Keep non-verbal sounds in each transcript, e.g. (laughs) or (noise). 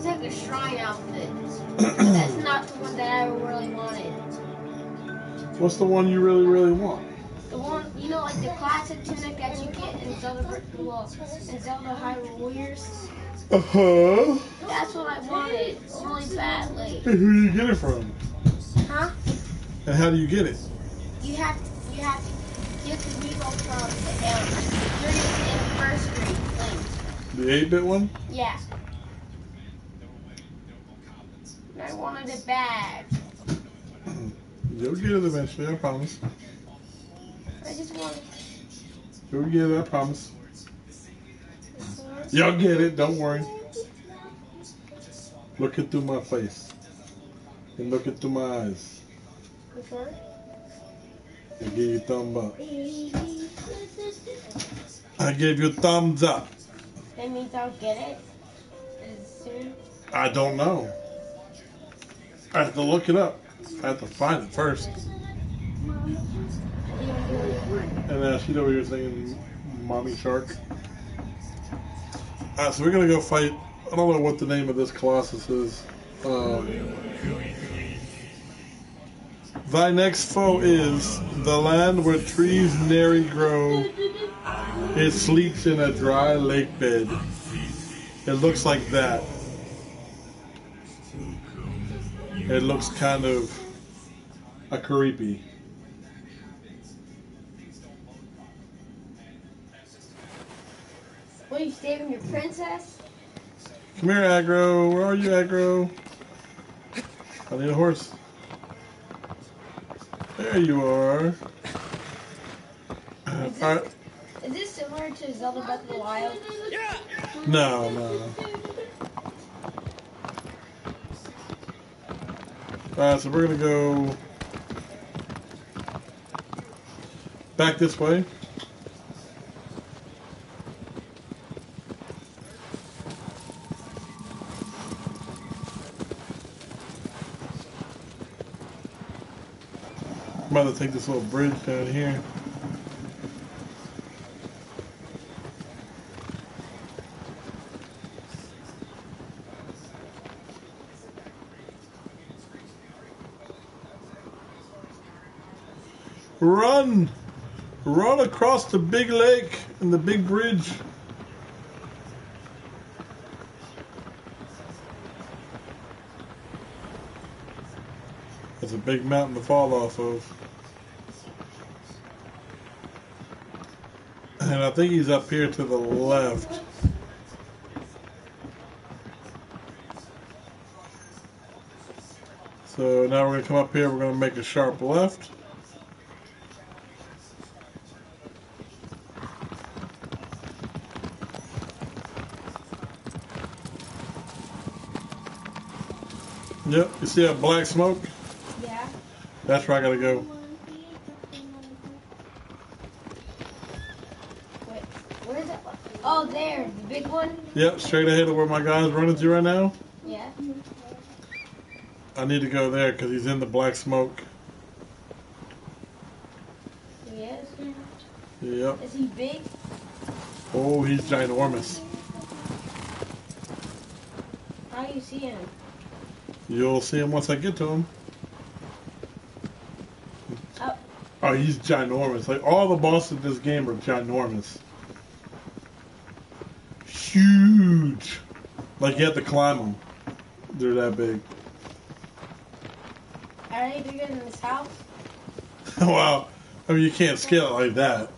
It's like a shrine outfit. (clears throat) That's not the one that I really wanted. What's the one you really, really want? The one, you know, like the classic tunic that you get in Zelda, well, in Zelda Hyrule Warriors. Uh huh. That's what I wanted really badly. Who do you get it from? Huh? And how do you get it? You have to, you have to get the Revo from the um, 30th anniversary thing. The 8 bit one? Yeah. And I wanted it bad. You'll get it eventually, I promise. I just wanted You'll get it, I promise. Y'all get it, don't worry. Look it through my face. And look it through my eyes. Which one? I gave you a thumb up. I gave you a thumbs up. That means I'll get it soon. I don't know. I have to look it up. I have to find it first. And uh, she's over here saying, Mommy Shark. Alright, so we're gonna go fight. I don't know what the name of this Colossus is. Um, thy next foe is the land where trees nary grow. It sleeps in a dry lake bed. It looks like that. It looks kind of a creepy. What, you saving your princess? Come here, Agro. Where are you, Agro? I need a horse. There you are. Is this, is this similar to Zelda Breath of the Wild? No, no. Alright, so we're gonna go back this way. I'm about to take this little bridge down here. Run! Across the big lake and the big bridge. That's a big mountain to fall off of. And I think he's up here to the left. So now we're going to come up here, we're going to make a sharp left. Yep, you see that black smoke? Yeah. That's where I gotta go. Wait, where is it? Oh, there, the big one? Yep, straight ahead of where my guy's running to right now. Yeah. I need to go there because he's in the black smoke. He is. Yep. Is he big? Oh, he's ginormous. How do you see him? You'll see him once I get to him. Oh. Oh, he's ginormous. Like all the bosses in this game are ginormous. Huge. Like you have to climb them. They're that big. Are they bigger than this house? wow. I mean, you can't scale it like that.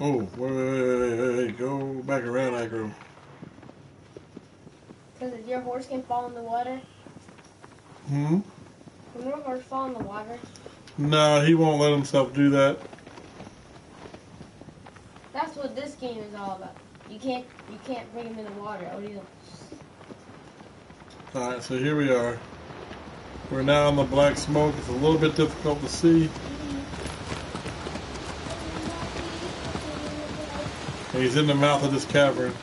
Oh, wait, wait, wait, wait, wait, wait. Go back around, Agro. Because if your horse can fall in the water. Hmm? Can your horse fall in the water? No, he won't let himself do that. That's what this game is all about. You can't you can't bring him in the water. Or you Alright, so here we are. We're now in the black smoke. It's a little bit difficult to see. And he's in the mouth of this cavern.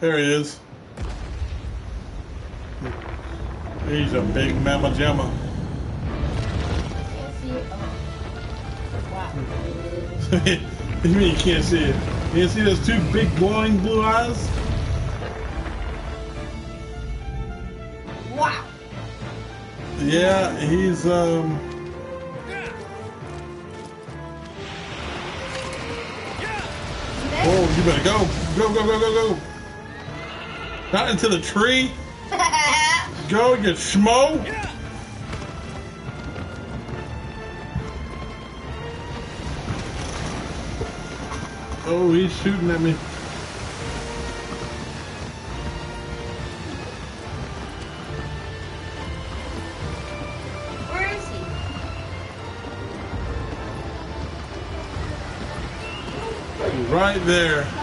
There he is. He's a big mamma jamma. can't see it. Wow. (laughs) you mean you can't see it? You can see those two big glowing blue eyes? Wow. Yeah, he's um. Oh, you better go, go, go, go, go, go! Not into the tree. Go, you schmo! Oh, he's shooting at me. Where is he? Right there.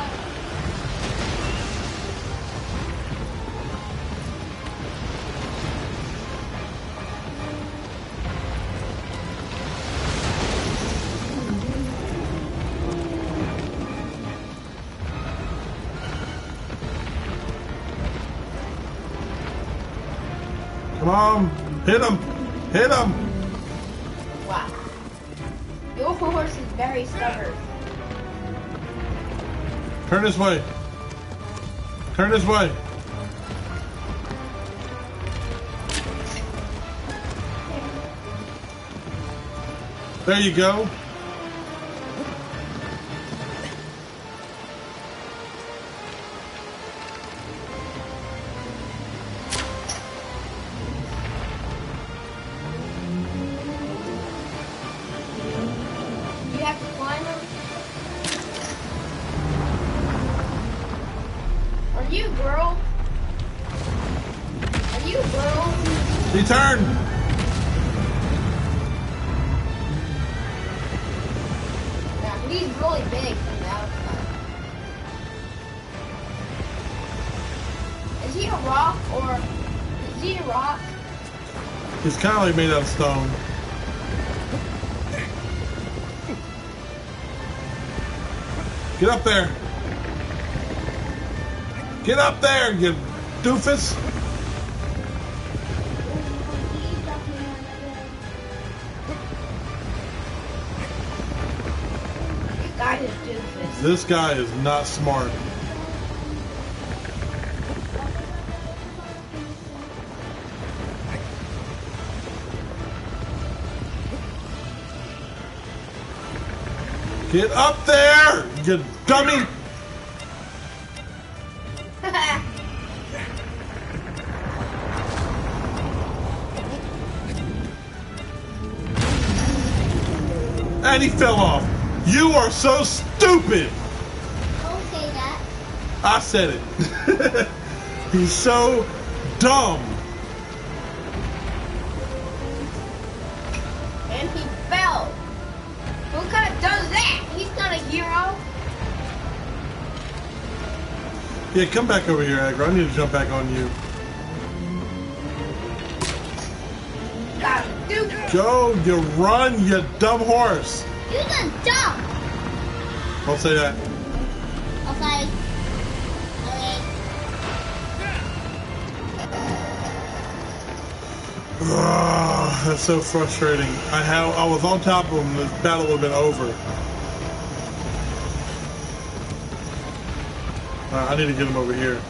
Come on, hit him, hit him. Wow. Your horse is very stubborn. Turn this way. Turn this way. There you go. Really big from the outside. Is he a rock or is he a rock? He's kind of like made out of stone. Get up there. Get up there, you doofus. This guy is not smart. Get up there, you dummy. (laughs) And he fell off. You are so stupid. Don't say that. I said it. (laughs) He's so dumb. And he fell. Who kind of does that? He's not a hero. Yeah, come back over here, Agro. I need to jump back on you. Go, you run, you dumb horse. You can jump. Don't say that. Okay. Okay. Ugh, that's so frustrating. I have, I was on top of him. The battle would have been over. Alright, I need to get him over here.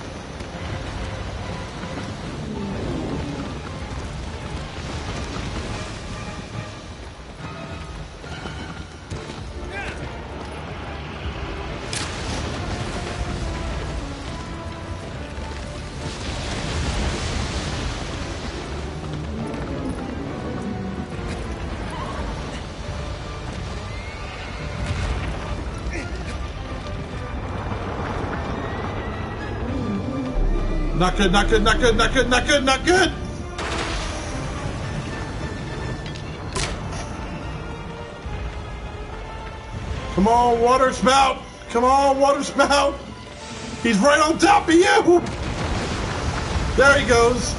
Not good, not good, not good, not good, not good, not good. Come on, water spout. Come on, water spout. He's right on top of you. There he goes.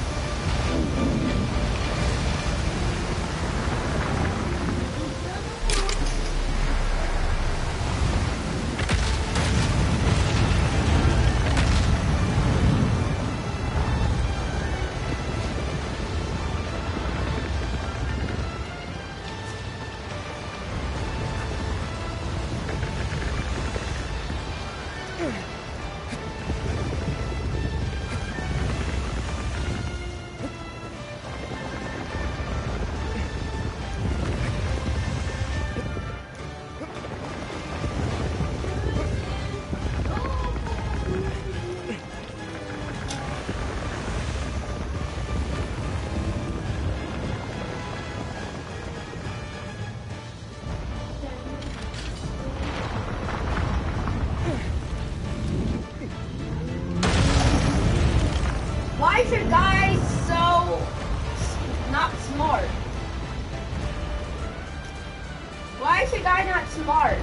Why is your guy not smart?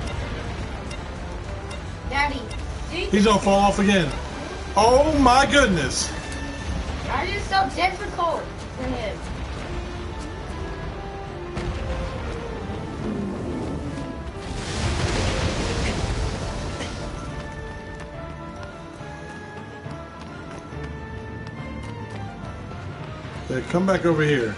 Daddy, He's gonna fall off again. Oh my goodness. Why is it so difficult for him? Okay, come back over here.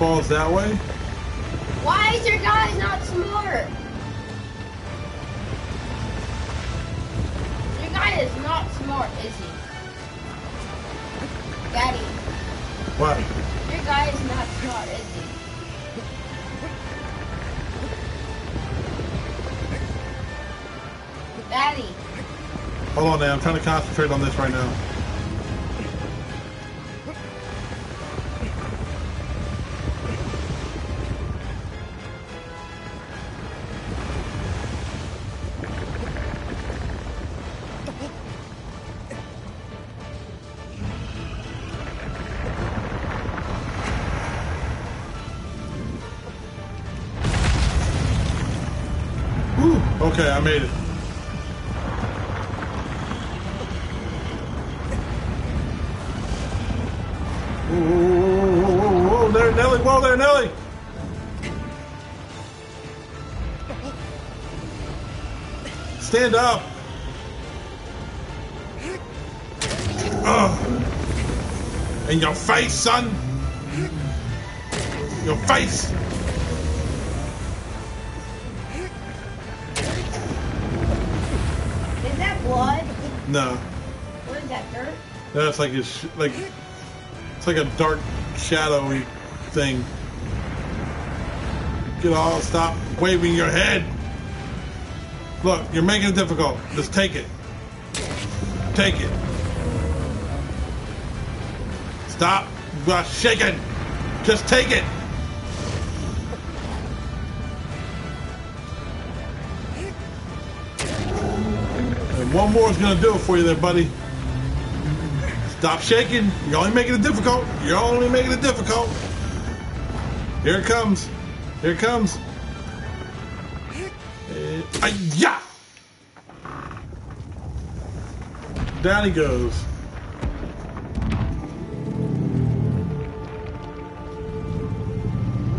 Falls that way? Why is your guy not smart? Your guy is not smart, is he? Daddy, What? your guy is not smart, is he? Daddy, Hold on now, I'm trying to concentrate on this right now. Okay, I made it. There, Nelly, whoa there, Nelly! Stand up! In your face, son! Your face! Blood? No, What is that, dirt? that's like a sh- like it's like a dark shadowy thing. Get all stop waving your head. Look, you're making it difficult. Just take it. Take it. Stop shaking. Just take it. One more is gonna do it for you there, buddy. Stop shaking. You're only making it difficult. You're only making it difficult. Here it comes. Here it comes. Uh, yeah. Down he goes.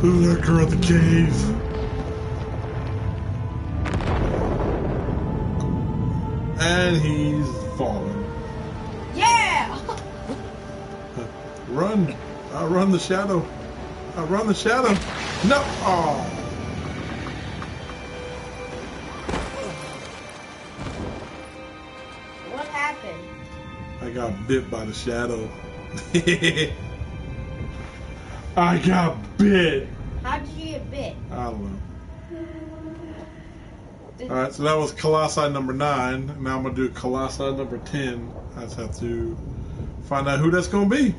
Lurker of the cave. And he's fallen. Yeah! (laughs) Run. I run the shadow. I run the shadow. No. Oh. What happened? I got bit by the shadow. (laughs) I got bit. How did you get bit? I don't know. All right, so that was Colossi number nine. Now I'm gonna do Colossi number ten. I just have to find out who that's gonna be.